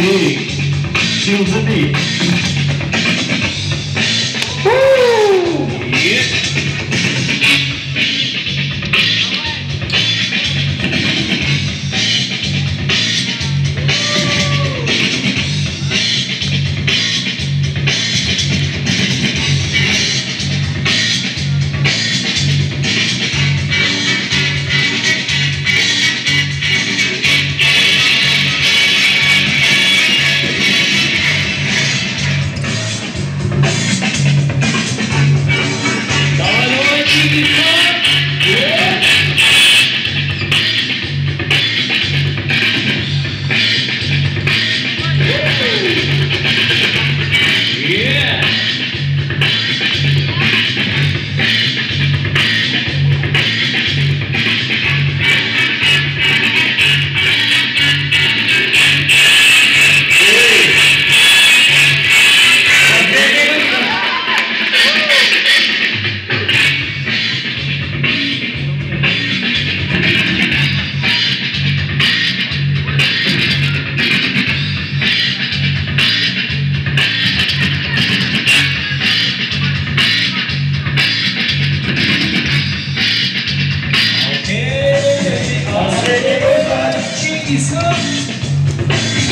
立新之地 is up.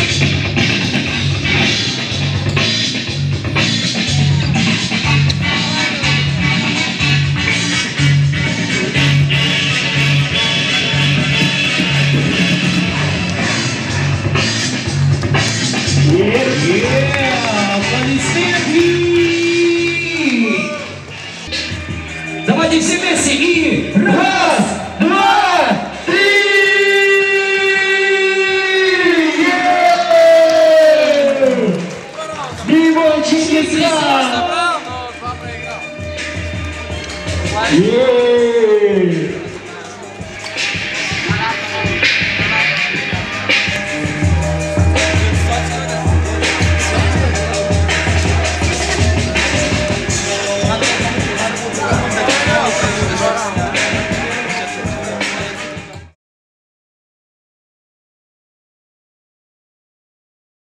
foi Chinguisca! Yeah!